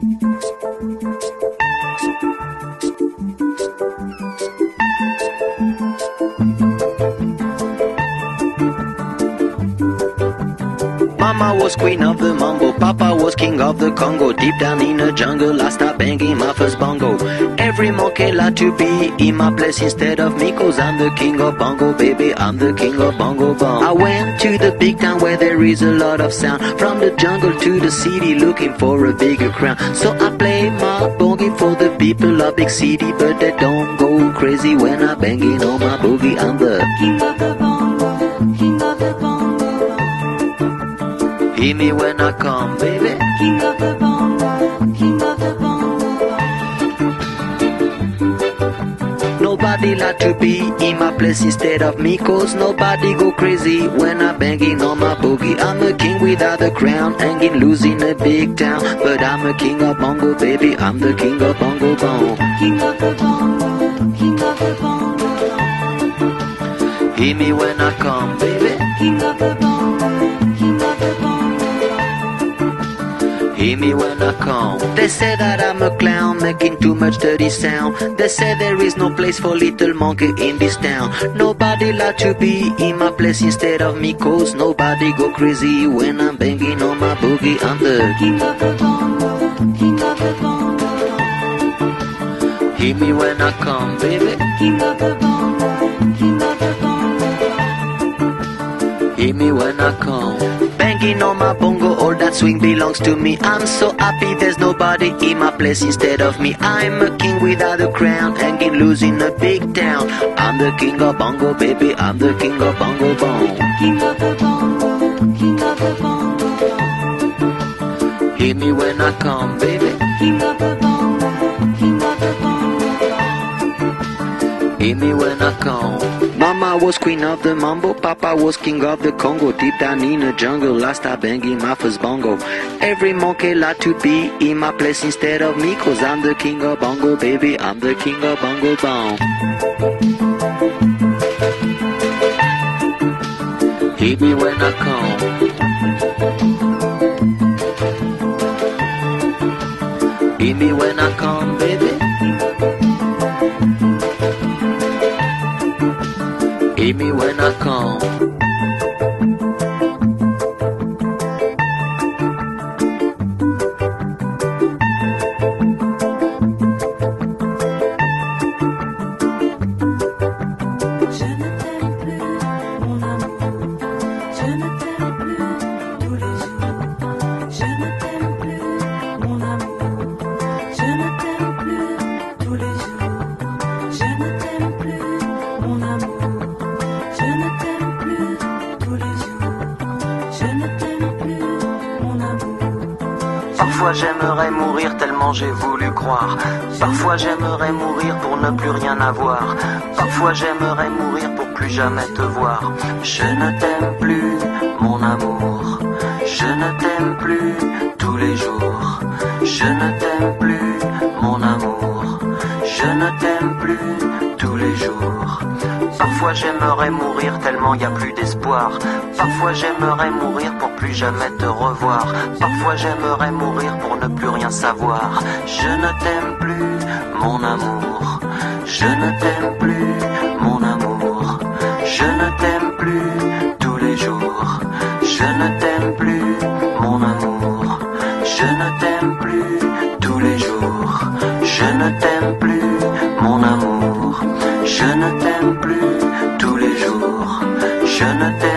Thank you. Mama was queen of the mambo, Papa was king of the Congo. Deep down in the jungle, I start banging my first bongo. Every monkey like to be in my place instead of me, cause I'm the king of bongo, baby. I'm the king of bongo bong. I went to the big town where there is a lot of sound. From the jungle to the city, looking for a bigger crown. So I play my boogie for the people of big city, but they don't go crazy when I banging on my boogie. I'm the King of the bongo, king of the bongo, hear me when I come, baby. king of the bongo, king of the bongo. Nobody like to be in my place instead of me Cause nobody go crazy when I'm banging on my boogie. I'm a king without a crown, hanging loose in a big town. But I'm a king of bongo, baby, I'm the king of bongo bong King of the bongo, king of the bongo, Hear me when I come, baby. King of the bongo, Hear me when I come. They say that I'm a clown making too much dirty sound. They say there is no place for little monkey in this town. Nobody like to be in my place instead of me Cause nobody go crazy when I'm banging on my boogie I'm the King of the bongo, king of the bongo, Hear me when I come, baby. King of the bongo, king of the bongo. Hear me when I come. Banging on my bongo, all that swing belongs to me. I'm so happy there's nobody in my place instead of me. I'm a king without a crown, hanging loose in a big town. I'm the king of bongo, baby. I'm the king of bongo bong. King of the bongo, king of the bongo, Hear me when I come, baby. king of the bongo, king of the bongo. Hear me when I come. Mama was queen of the mambo, Papa was king of the Congo. Deep down in the jungle, I start banging my first bongo. Every monkey like to be in my place instead of me, cause I'm the king of bongo, baby. I'm the king of bongo bong. Hear me when I come. Hear me when I come, baby. Hear me when I come. Parfois j'aimerais mourir tellement j'ai voulu croire. Parfois j'aimerais mourir pour ne plus rien avoir. Parfois j'aimerais mourir pour plus jamais te voir. Je ne t'aime plus, mon amour. Je ne t'aime plus tous les jours. Je ne t'aime plus, mon amour. Parfois j'aimerais mourir tellement y a plus d'espoir. Parfois j'aimerais mourir pour plus jamais te revoir. Parfois j'aimerais mourir pour ne plus rien savoir. Je ne t'aime plus, mon amour. Je ne t'aime plus, mon amour. Je ne t'aime plus tous les jours. Je ne t'aime plus, mon amour. Je ne t'aime plus tous les jours. Je ne t'aime plus, mon amour. Je ne t'aime plus tous les jours. Je ne t'aime